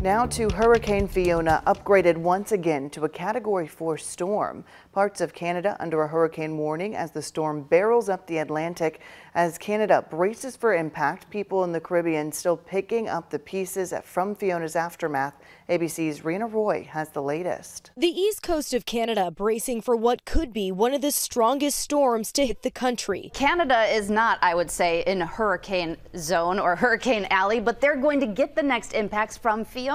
Now to Hurricane Fiona, upgraded once again to a Category 4 storm. Parts of Canada under a hurricane warning as the storm barrels up the Atlantic. As Canada braces for impact, people in the Caribbean still picking up the pieces from Fiona's aftermath. ABC's Reena Roy has the latest. The east coast of Canada bracing for what could be one of the strongest storms to hit the country. Canada is not, I would say, in a hurricane zone or hurricane alley, but they're going to get the next impacts from Fiona.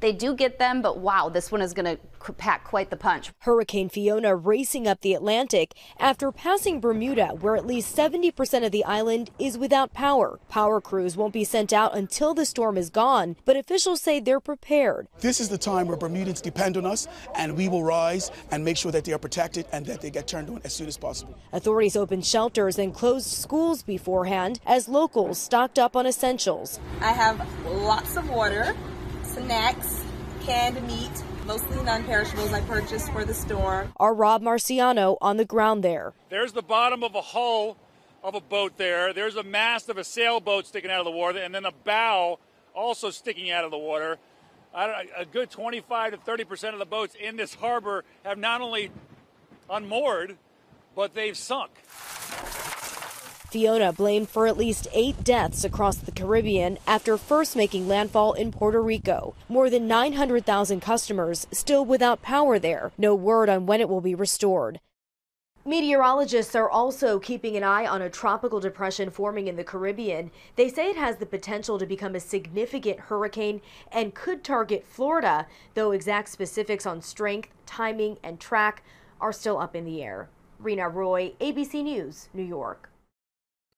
They do get them, but wow, this one is going to pack quite the punch. Hurricane Fiona racing up the Atlantic after passing Bermuda, where at least 70% of the island is without power. Power crews won't be sent out until the storm is gone, but officials say they're prepared. This is the time where Bermudans depend on us, and we will rise and make sure that they are protected and that they get turned on as soon as possible. Authorities opened shelters and closed schools beforehand as locals stocked up on essentials. I have lots of water, snacks, canned meat, mostly non-perishables I purchased for the storm. Our Rob Marciano on the ground there. There's the bottom of a hull of a boat there. There's a mast of a sailboat sticking out of the water, and then a bow also sticking out of the water a good 25 to 30 percent of the boats in this harbor have not only unmoored, but they've sunk. Fiona blamed for at least eight deaths across the Caribbean after first making landfall in Puerto Rico. More than 900,000 customers still without power there. No word on when it will be restored. Meteorologists are also keeping an eye on a tropical depression forming in the Caribbean. They say it has the potential to become a significant hurricane and could target Florida, though exact specifics on strength, timing, and track are still up in the air. Reena Roy, ABC News, New York.